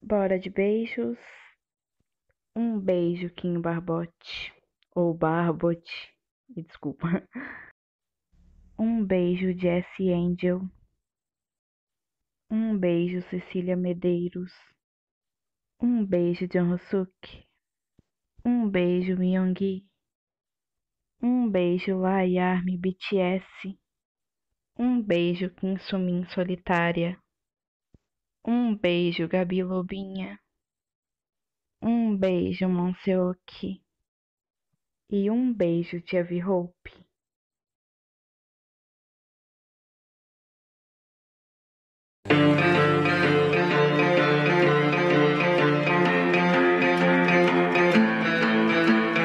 Bora de beijos. Um beijo, Kim Barbote. Ou Barbote. Me desculpa. Um beijo, Jessie Angel. Um beijo, Cecília Medeiros. Um beijo, John Hosuki. Um beijo, Myungi. Um beijo, Lai Army BTS. Um beijo, Kim Sumin Solitária. Um beijo, Gabi Lobinha. Um beijo, Monseoki. E um beijo, Tia V Hope.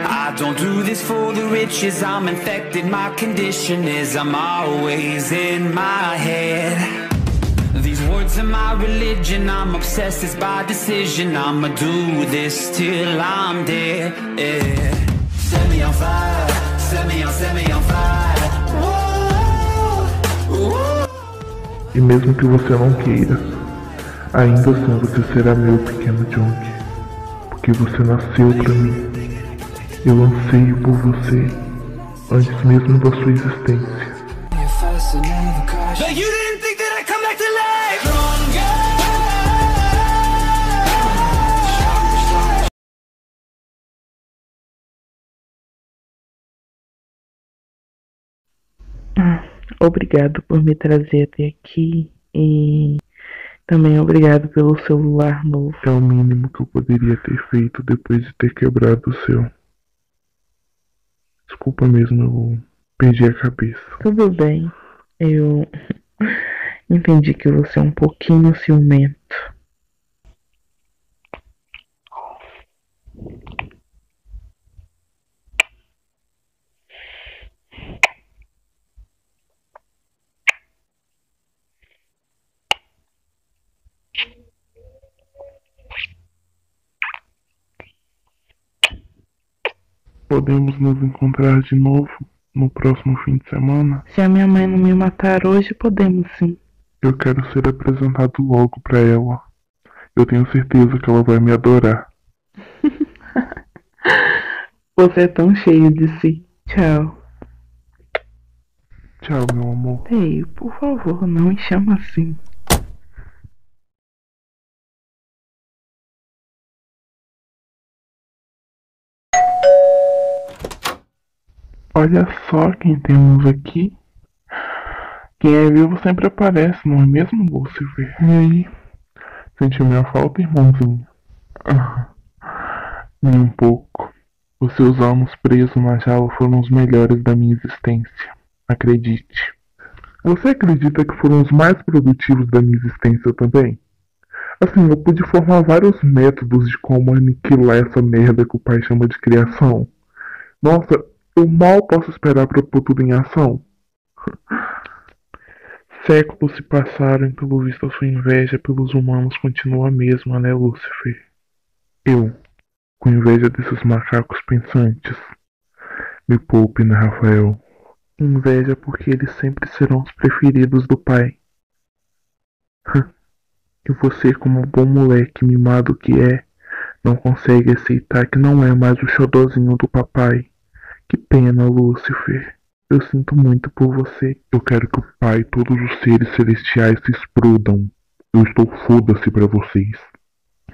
I don't do this for the riches, I'm infected. My condition is I'm always in my head. My religion, I'm obsessed, it's by decision. I'ma do this till I'm dead. Yeah. Set me on fire, set me on, set me on fire. E mesmo que você não queira, ainda assim você será meu pequeno Jong. Porque você nasceu pra mim. Eu anseio por você antes mesmo da sua existência. Obrigado por me trazer até aqui e também obrigado pelo celular novo. É o mínimo que eu poderia ter feito depois de ter quebrado o seu. Desculpa mesmo, eu perdi a cabeça. Tudo bem, eu entendi que você é um pouquinho ciumento. Podemos nos encontrar de novo no próximo fim de semana? Se a minha mãe não me matar hoje, podemos sim. Eu quero ser apresentado logo pra ela. Eu tenho certeza que ela vai me adorar. Você é tão cheio de si. Tchau. Tchau, meu amor. Ei, por favor, não me chama assim. Olha só quem temos aqui. Quem é vivo sempre aparece, não é mesmo, Lucifer? E aí? Sentiu minha falta, irmãozinho? Ah, Nem um pouco. Os seus anos presos na jaula foram os melhores da minha existência. Acredite. Você acredita que foram os mais produtivos da minha existência também? Assim, eu pude formar vários métodos de como aniquilar essa merda que o pai chama de criação. Nossa, eu mal posso esperar para pôr tudo em ação. Séculos se passaram e, pelo visto, a sua inveja pelos humanos continua a mesma, né, Lúcifer? Eu, com inveja desses macacos pensantes. Me poupe, né, Rafael? Inveja porque eles sempre serão os preferidos do pai. E você, como bom moleque mimado que é, não consegue aceitar que não é mais o xodozinho do papai. Que pena, Lúcifer. Eu sinto muito por você. Eu quero que o Pai e todos os seres celestiais se explodam. Eu estou foda-se pra vocês.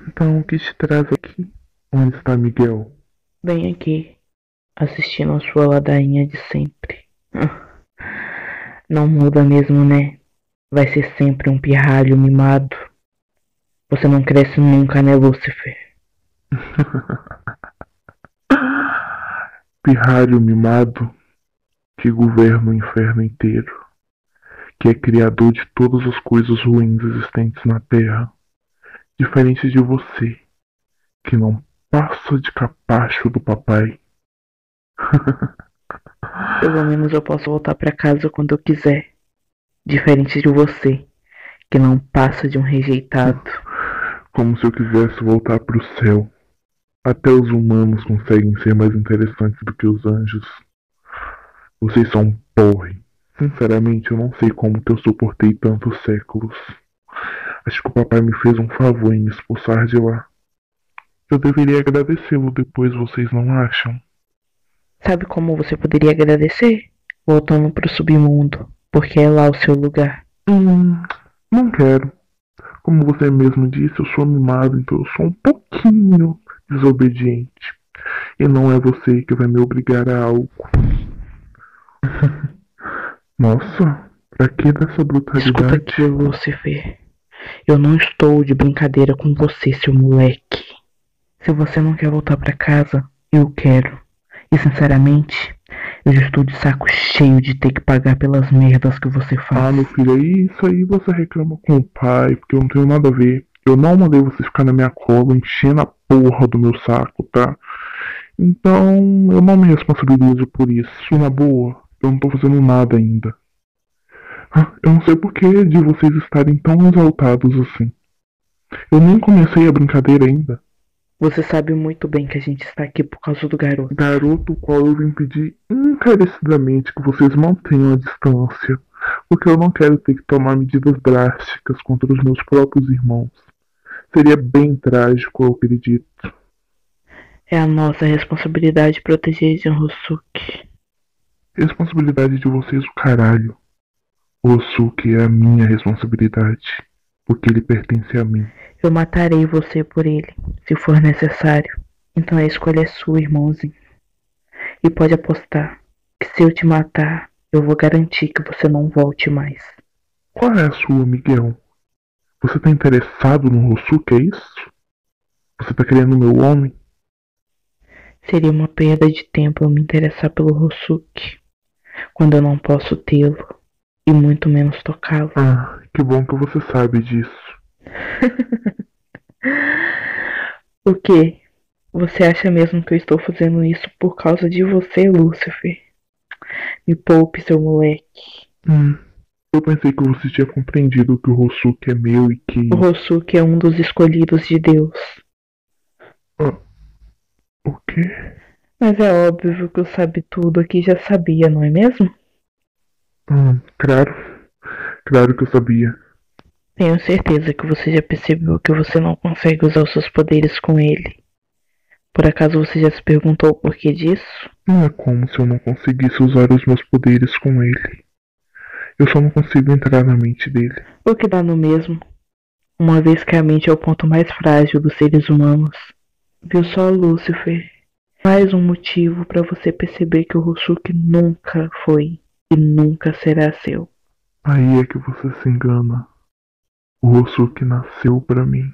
Então, o que te traz aqui? Onde está Miguel? Bem aqui, assistindo a sua ladainha de sempre. Não muda mesmo, né? Vai ser sempre um pirralho mimado. Você não cresce nunca, né, Lúcifer? Pirralho mimado que governa o inferno inteiro, que é criador de todas as coisas ruins existentes na Terra, diferente de você, que não passa de capacho do papai. Pelo menos eu posso voltar pra casa quando eu quiser. Diferente de você, que não passa de um rejeitado. Como se eu quisesse voltar pro céu. Até os humanos conseguem ser mais interessantes do que os anjos. Vocês são um porre. Sinceramente, eu não sei como que eu suportei tantos séculos. Acho que o papai me fez um favor em me expulsar de lá. Eu deveria agradecê-lo depois, vocês não acham? Sabe como você poderia agradecer? Voltando pro submundo, porque é lá o seu lugar. Hum, não quero. Como você mesmo disse, eu sou mimado, então eu sou um pouquinho desobediente. E não é você que vai me obrigar a algo. Nossa, pra que dessa brutalidade? Escuta aqui, Lucifer. Eu não estou de brincadeira com você, seu moleque. Se você não quer voltar para casa, eu quero. E sinceramente, eu já estou de saco cheio de ter que pagar pelas merdas que você faz. Ah, meu filho, aí isso aí você reclama com o pai, porque eu não tenho nada a ver. Eu não mandei você ficar na minha cola enchendo a porra do meu saco, tá? Então, eu não me responsabilizo por isso. E na boa, eu não tô fazendo nada ainda. Ah, eu não sei porquê de vocês estarem tão exaltados assim. Eu nem comecei a brincadeira ainda. Você sabe muito bem que a gente está aqui por causa do garoto. Garoto, o qual eu vim pedir encarecidamente que vocês mantenham a distância, porque eu não quero ter que tomar medidas drásticas contra os meus próprios irmãos. Seria bem trágico, eu acredito. É a nossa responsabilidade proteger Janrosuke. Responsabilidade de vocês o caralho. Osuke é a minha responsabilidade, porque ele pertence a mim. Eu matarei você por ele, se for necessário. Então a escolha é sua, irmãozinho. E pode apostar que se eu te matar, eu vou garantir que você não volte mais. Qual é a sua, Miguel? Você tá interessado no Rosuke, é isso? Você tá querendo meu homem? Seria uma perda de tempo eu me interessar pelo Rosuke, quando eu não posso tê-lo, e muito menos tocá-lo. Ah, que bom que você sabe disso. o que? Você acha mesmo que eu estou fazendo isso por causa de você, Lúcifer? Me poupe, seu moleque. Hum, eu pensei que você tinha compreendido que o Rosuke é meu e que. O Rosuke é um dos escolhidos de Deus. Ah, o quê? Mas é óbvio que eu sabe tudo aqui já sabia, não é mesmo? Hum, claro. Claro que eu sabia. Tenho certeza que você já percebeu que você não consegue usar os seus poderes com ele. Por acaso você já se perguntou o porquê disso? Não é como se eu não conseguisse usar os meus poderes com ele. Eu só não consigo entrar na mente dele. O que dá no mesmo? Uma vez que a mente é o ponto mais frágil dos seres humanos. Viu só, Lúcifer? Mais um motivo para você perceber que o Rosuke nunca foi e nunca será seu. Aí é que você se engana. O Rosuke nasceu para mim.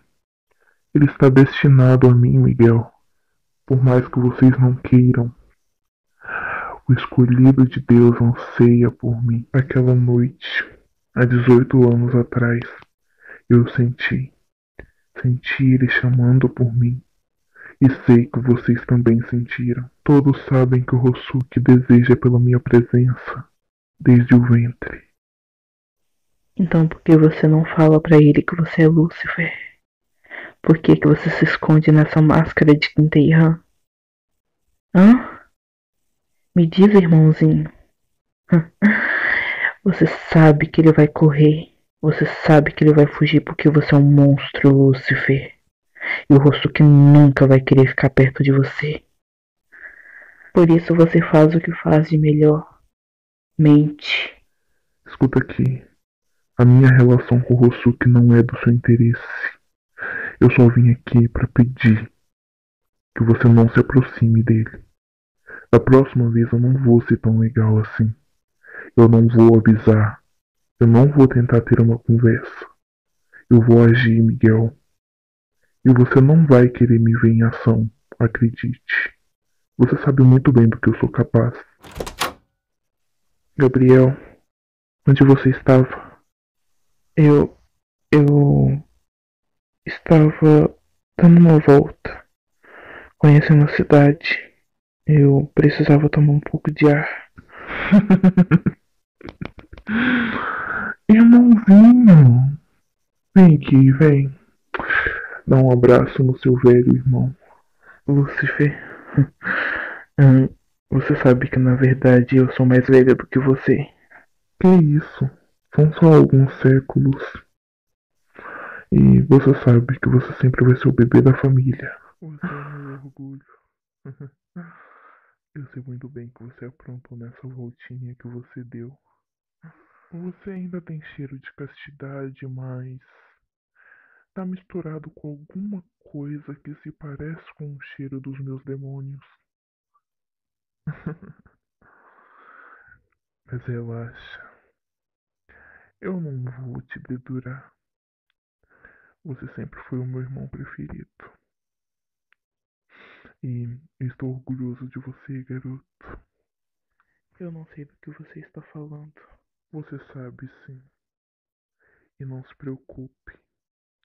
Ele está destinado a mim, Miguel. Por mais que vocês não queiram. O escolhido de Deus anseia por mim. Aquela noite, há 18 anos atrás, eu senti. Senti ele chamando por mim. E sei que vocês também sentiram. Todos sabem que o Rosuke deseja pela minha presença desde o ventre. Então por que você não fala para ele que você é Lúcifer? Por que, que você se esconde nessa máscara de Quinteiran? Hã? Me diz, irmãozinho. Você sabe que ele vai correr. Você sabe que ele vai fugir porque você é um monstro, Lúcifer. E o Rosuke nunca vai querer ficar perto de você. Por isso você faz o que faz de melhor. Mente. Escuta aqui. A minha relação com o Rosuke não é do seu interesse. Eu só vim aqui para pedir que você não se aproxime dele. Da próxima vez eu não vou ser tão legal assim. Eu não vou avisar. Eu não vou tentar ter uma conversa. Eu vou agir, Miguel. E você não vai querer me ver em ação, acredite. Você sabe muito bem do que eu sou capaz. Gabriel, onde você estava? Eu. Eu. Estava dando uma volta, conhecendo a cidade. Eu precisava tomar um pouco de ar. Irmãozinho, vem aqui, vem. Dá um abraço no seu velho irmão. Lucifer, hum, você sabe que na verdade eu sou mais velha do que você. Que isso? São só alguns séculos. E você sabe que você sempre vai ser o bebê da família. Você é meu orgulho. Eu sei muito bem que você aprontou nessa voltinha que você deu. Você ainda tem cheiro de castidade, mas tá misturado com alguma coisa que se parece com o cheiro dos meus demônios. mas relaxa. Eu não vou te dedurar. Você sempre foi o meu irmão preferido. E estou orgulhoso de você, garoto. Eu não sei do que você está falando. Você sabe sim. E não se preocupe,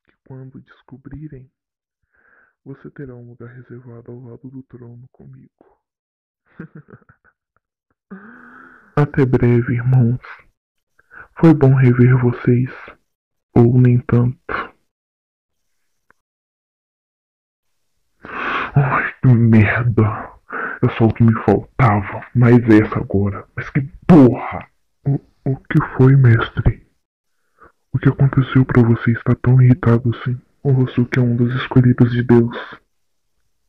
que quando descobrirem, você terá um lugar reservado ao lado do trono comigo. Até breve, irmãos. Foi bom rever vocês, ou nem tanto. Merda. É só o que me faltava. Mais essa agora. Mas que porra! O, o que foi, mestre? O que aconteceu para você estar tão irritado assim? O Rosuki é um dos escolhidos de Deus.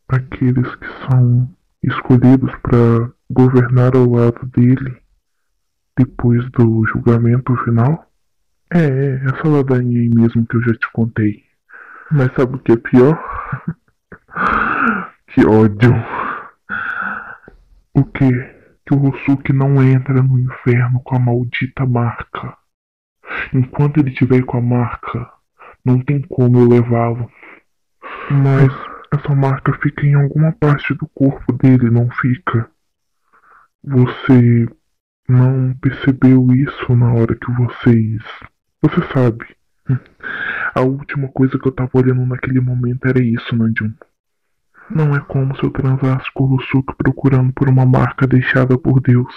Aqueles que são escolhidos para governar ao lado dele depois do julgamento final? É, é, essa ladainha aí mesmo que eu já te contei. Mas sabe o que é pior? Que ódio. O que? Que o Rosuki não entra no inferno com a maldita marca. Enquanto ele tiver com a marca, não tem como eu levá-lo. Mas essa marca fica em alguma parte do corpo dele, não fica? Você não percebeu isso na hora que vocês. Você sabe. A última coisa que eu tava olhando naquele momento era isso, Nandium. Não é como se eu transasse com o Rusuke procurando por uma marca deixada por Deus.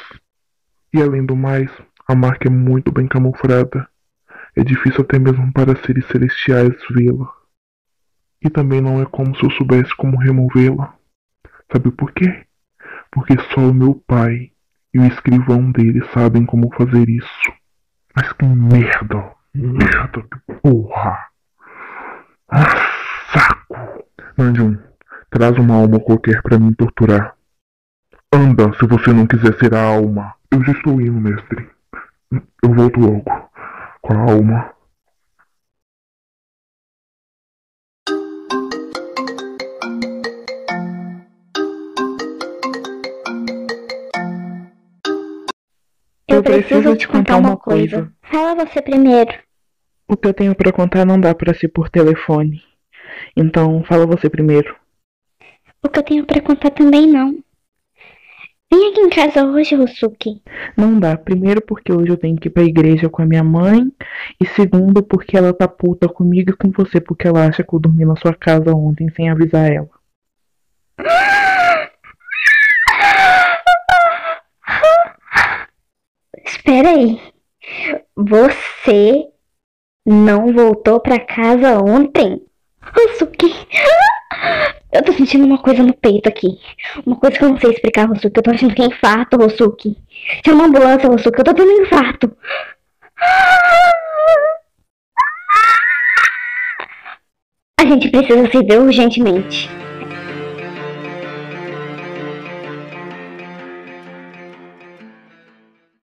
E além do mais, a marca é muito bem camuflada. É difícil até mesmo para seres celestiais vê-la. E também não é como se eu soubesse como removê-la. Sabe por quê? Porque só o meu pai e o escrivão dele sabem como fazer isso. Mas que merda! Merda, que porra! Ah, saco! Nanjum, Traz uma alma qualquer para me torturar. Anda, se você não quiser ser a alma. Eu já estou indo, mestre. Eu volto logo. Com a alma. Eu preciso te contar uma coisa. Fala você primeiro. O que eu tenho para contar não dá para ser por telefone. Então, fala você primeiro. O que eu tenho para contar também não. Vem aqui em casa hoje, Rosuki. Não dá. Primeiro porque hoje eu tenho que ir pra igreja com a minha mãe. E segundo porque ela tá puta comigo e com você porque ela acha que eu dormi na sua casa ontem sem avisar ela. Espera aí. Você não voltou pra casa ontem? Rosuki. Eu tô sentindo uma coisa no peito aqui. Uma coisa que eu não sei explicar, Rosuki. Eu tô achando que é infarto, Rosuki. Chama uma ambulância, Rosuki. Eu tô tendo infarto. A gente precisa se ver urgentemente.